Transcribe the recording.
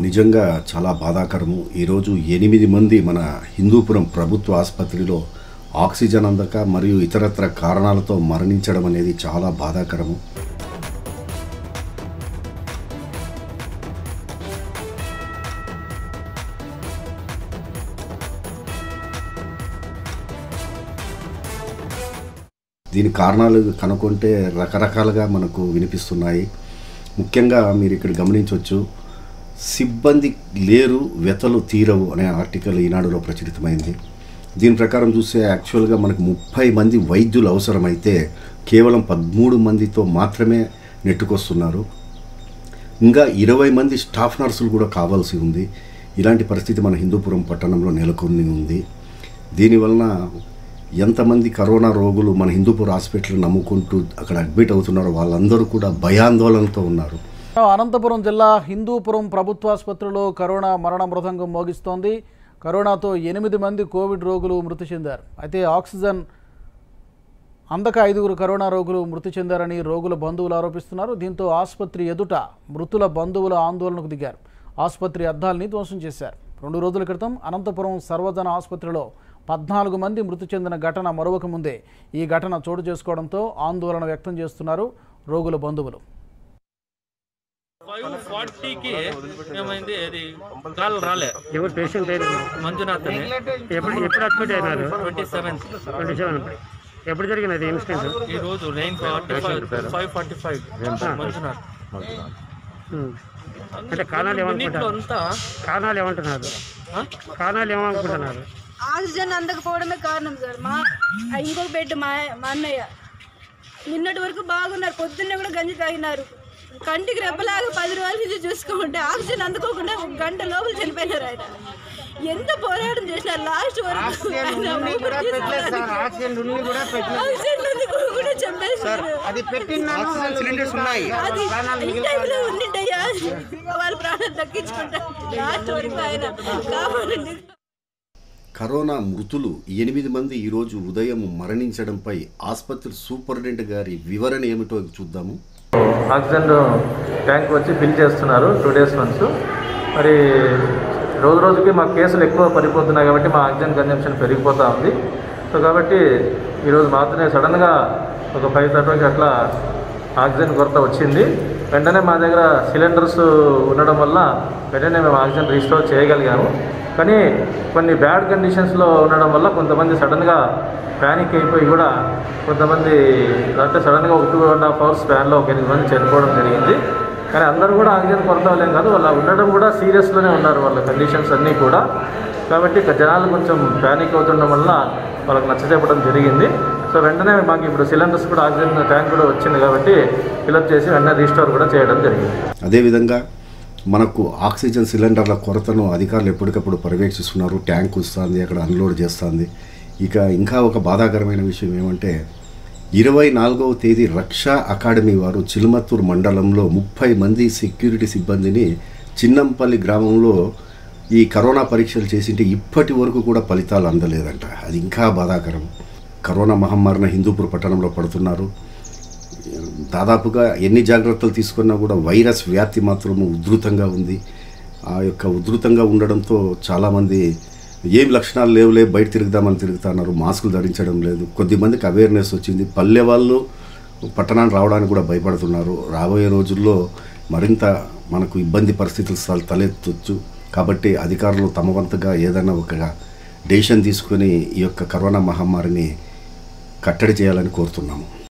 నిజంగా చాలా బాధాకరము. ఈరోజు ఎనిమిది మంది మన హిందూపురం ప్రభుత్వ ఆసుపత్రిలో ఆక్సిజన్ అందక మరియు ఇతరత్ర కారణాలతో మరణించడం అనేది చాలా బాధాకరము. దీని కారణాలు కనుక్కుంటే రకరకాలుగా మనకు వినిపిస్తున్నాయి. ముఖ్యంగా మీరు ఇక్కడ గమనించవచ్చు సిబ్బంది లేరు వెతలు తీరవు అనే ఆర్టికల్ ఈనాడులో ప్రచురితమైంది. దీని ప్రకారం చూస్తే యాక్చువల్గా మనకు ముప్పై మంది వైద్యులు అవసరమైతే కేవలం పదమూడు మందితో మాత్రమే నెట్టుకొస్తున్నారు. ఇంకా ఇరవై మంది స్టాఫ్ నర్సులు కూడా కావాల్సి ఉంది. ఇలాంటి పరిస్థితి మన హిందూపురం పట్టణంలో నెలకొని ఉంది. దీనివలన ఎంతమంది కరోనా రోగులు మన హిందూపూర్ హాస్పిటల్ నమ్ముకుంటూ అక్కడ అడ్మిట్ అవుతున్నారో వాళ్ళందరూ కూడా భయాందోళనతో ఉన్నారు. అనంతపురం జిల్లా హిందూపురం ప్రభుత్వాసుపత్రిలో కరోనా మరణ మృతంగం మోగిస్తోంది. కరోనాతో ఎనిమిది మంది కోవిడ్ రోగులు మృతి చెందారు. అయితే ఆక్సిజన్ అందక ఐదుగురు కరోనా రోగులు మృతి చెందారని రోగుల బంధువులు ఆరోపిస్తున్నారు. దీంతో ఆసుపత్రి ఎదుట మృతుల బంధువుల ఆందోళనకు దిగారు. ఆసుపత్రి అద్దాల్ని ధ్వంసం చేశారు. రెండు రోజుల క్రితం అనంతపురం సర్వజన ఆసుపత్రిలో పద్నాలుగు మంది మృతి చెందిన ఘటన మరొక ముందే ఈ ఘటన చోటు చేసుకోవడంతో ఆందోళన వ్యక్తం చేస్తున్నారు రోగుల బంధువులు. ఫైవ్ ఫార్టీకి ఏమైంది? అది కాల్ రాలే. ఎవరు పేషెంట్ అయిన మంజునాథ్ ఎప్పుడు ఎప్పుడు అడ్మిట్ అయినారు? ట్వంటీ సెవెంత్ ట్వంటీ సెవెన్ ఎప్పుడు జరిగినది ఇన్సిడెంట్? ఈ రోజు nine forty five five forty five. Manjunath. అంటే కారణాలు అంతా కారణాలు ఏమంటున్నారు? కారణాలు ఏమనుకుంటున్నారు? ఆక్సిజన్ అందకపోవడమే కారణం సార్. మా ఇంకొక బెడ్ మా మా అన్నయ్య. నిన్నటి వరకు బాగున్నారు. పొద్దున్నే కూడా గంజి తాగినారు. కంటికి రెప్పలాగా పది రోజుల నుంచి చూసుకుంటే ఆక్సిజన్ అందుకోకుండా ఒక గంట లోపల చనిపోయినారు ఆయన. ఎంత పోరాటం చేసినారు? లాస్ట్ వరకు చంపేశారు. అది టైంలో ఉండిండయ్యా వాళ్ళ దక్కించుకుంటారు లాస్ట్ వరకు ఆయన కరోనా మృతులు ఎనిమిది మంది ఈరోజు ఉదయం మరణించడంపై ఆసుపత్రి సూపరింటెండెంట్ గారి వివరణ ఏమిటో చూద్దాము. ఆక్సిజన్ ట్యాంక్ వచ్చి ఫిల్ చేస్తున్నారు టూ డేస్ వన్స్. మరి రోజు రోజుకి మా కేసులు ఎక్కువ పడిపోతున్నాయి కాబట్టి మా ఆక్సిజన్ కన్జంప్షన్ పెరిగిపోతూ ఉంది. సో కాబట్టి ఈరోజు మాత్రమే సడన్గా ఒక ఫైవ్ థర్టీకి అట్లా ఆక్సిజన్ కొరత వచ్చింది. వెంటనే మా దగ్గర సిలిండర్స్ ఉండడం వల్ల వెంటనే మేము ఆక్సిజన్ రీస్టోర్ చేయగలిగాము. కానీ కొన్ని బ్యాడ్ కండిషన్స్లో ఉండడం వల్ల కొంతమంది సడన్గా ప్యానిక్ అయిపోయి కూడా కొంతమంది అంటే సడన్గా ఒక టూ అండ్ హాఫ్ అవర్స్ ఫ్యాన్లో ఒక ఎనిమిది మంది చనిపోవడం జరిగింది. కానీ అందరూ కూడా ఆక్సిజన్ కొరత వల్లేం కాదు వాళ్ళు ఉండడం కూడా సీరియస్లోనే ఉన్నారు వాళ్ళ కండిషన్స్ అన్నీ కూడా. కాబట్టి జనాలు కొంచెం ప్యానిక్ అవుతుండడం వల్ల వాళ్ళకి నచ్చజెప్పడం జరిగింది. సో వెంటనే మాకు ఇప్పుడు సిలిండర్స్ కూడా ఆక్సిజన్ ట్యాంక్ కూడా వచ్చింది కాబట్టి ఫిలప్ చేసి వెంటనే రీస్టోర్ కూడా చేయడం జరిగింది. అదేవిధంగా మనకు ఆక్సిజన్ సిలిండర్ల కొరతను అధికారులు ఎప్పటికప్పుడు పర్యవేక్షిస్తున్నారు. ట్యాంక్ వస్తుంది అక్కడ అన్లోడ్ చేస్తుంది. ఇక ఇంకా ఒక బాధాకరమైన విషయం ఏమంటే ఇరవై నాలుగవ తేదీ రక్షా అకాడమీ వారు చిలుమత్తూరు మండలంలో ముప్పై మంది సెక్యూరిటీ సిబ్బందిని చిన్నంపల్లి గ్రామంలో ఈ కరోనా పరీక్షలు చేసింటే ఇప్పటి వరకు కూడా ఫలితాలు అందలేదంట. అది ఇంకా బాధాకరం. కరోనా మహమ్మారిన హిందూపూర్ పట్టణంలో పడుతున్నారు. దాదాపుగా ఎన్ని జాగ్రత్తలు తీసుకున్నా కూడా వైరస్ వ్యాప్తి మాత్రము ఉధృతంగా ఉంది. ఆ యొక్క ఉధృతంగా ఉండడంతో చాలామంది ఏం లక్షణాలు లేవులే బయట తిరుగుదామని తిరుగుతున్నారు మాస్కులు ధరించడం లేదు. కొద్దిమందికి అవేర్నెస్ వచ్చింది. పల్లె వాళ్ళు పట్టణానికి రావడానికి కూడా భయపడుతున్నారు. రాబోయే రోజుల్లో మరింత మనకు ఇబ్బంది పరిస్థితులు తలెత్తవచ్చు తలెత్తొచ్చు. కాబట్టి అధికారులు తమ వంతుగా ఏదైనా ఒక డెసిషన్ తీసుకొని ఈ యొక్క కరోనా మహమ్మారిని కట్టడి చేయాలని కోరుతున్నాము.